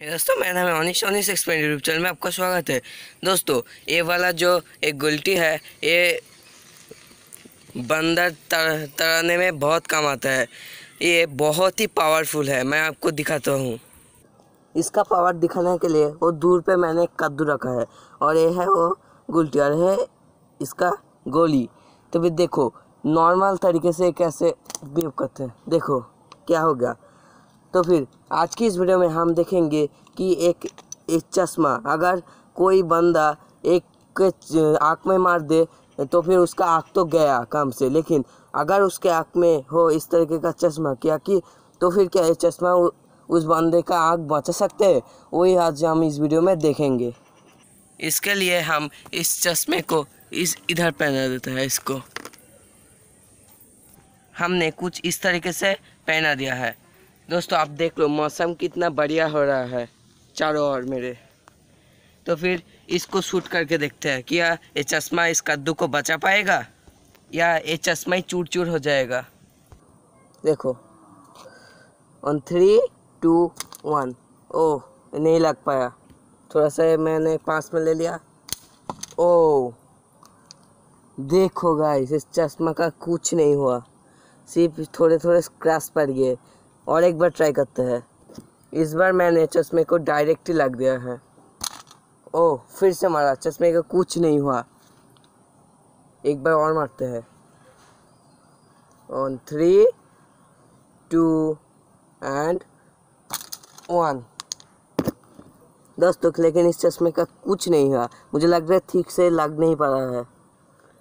दोस्तों मेरा नाम है अनिश एक्सपेंड यूट्यूब चैनल में आपका स्वागत है। दोस्तों ये वाला जो एक गुल्टी है ये बंदर तर, तराने में बहुत काम आता है। ये बहुत ही पावरफुल है मैं आपको दिखाता हूँ। इसका पावर दिखाने के लिए वो दूर पे मैंने कद्दू रखा है और ये है वो गुल्टी और है इसका गोली। तो फिर देखो नॉर्मल तरीके से कैसे बिहेव करते हैं। देखो क्या हो गया? तो फिर आज की इस वीडियो में हम देखेंगे कि एक एक चश्मा, अगर कोई बंदा एक आँख में मार दे तो फिर उसका आँख तो गया काम से, लेकिन अगर उसके आँख में हो इस तरीके का चश्मा, क्या कि तो फिर क्या ये चश्मा उस बंदे का आँख बचा सकते हैं? वही आज हम इस वीडियो में देखेंगे। इसके लिए हम इस चश्मे को इस, इधर पहना देते हैं इसको। हमने कुछ इस तरीके से पहना दिया है। दोस्तों, आप देख लो, मौसम कितना बढ़िया हो रहा है, चारों ओर मेरे। तो फिर इसको शूट करके देखते हैं क्या ये चश्मा इस कद्दू को बचा पाएगा, या ये चश्मा ही चूर चूर हो जाएगा। देखो ऑन थ्री टू वन ओह, नहीं लग पाया। थोड़ा सा मैंने पास में ले लिया। ओ देखो गाइस इस चश्मा का कुछ नहीं हुआ। सिर्फ़ थोड़े थोड़े स्क्रैच पड़ गए। और एक बार ट्राई करते हैं। इस बार मैंने चश्मे को डायरेक्ट ही लग दिया है। ओह फिर से मारा। चश्मे का कुछ नहीं हुआ। एक बार और मारते हैं। On three two and one दोस्तों, लेकिन इस चश्मे का कुछ नहीं हुआ। मुझे लग रहा है ठीक से लग नहीं पा रहा है।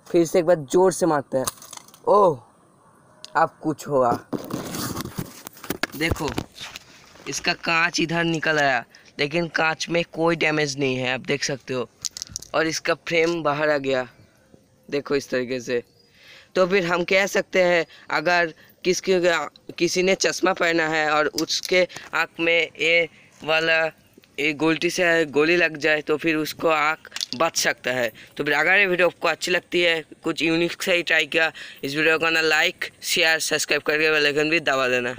फिर से एक बार ज़ोर से मारते हैं। ओह अब कुछ हुआ। देखो, इसका कांच इधर निकल आया, लेकिन कांच में कोई डैमेज नहीं है, आप देख सकते हो। और इसका फ्रेम बाहर आ गया, देखो इस तरीके से। तो फिर हम कह सकते हैं, अगर किसकी, किसी ने चश्मा पहना है और उसके आँख में ये वाला, ये गोल्टी से गोली लग जाए तो फिर उसको आँख बच सकता है। तो फिर अगर ये वीडियो आपको अच्छी लगती है, कुछ यूनिक से ही ट्राई किया, इस वीडियो को ना लाइक शेयर सब्सक्राइब करके बेल भी दबा देना।